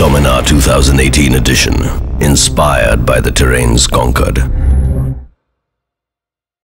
Dominar 2018 edition, inspired by the terrains conquered.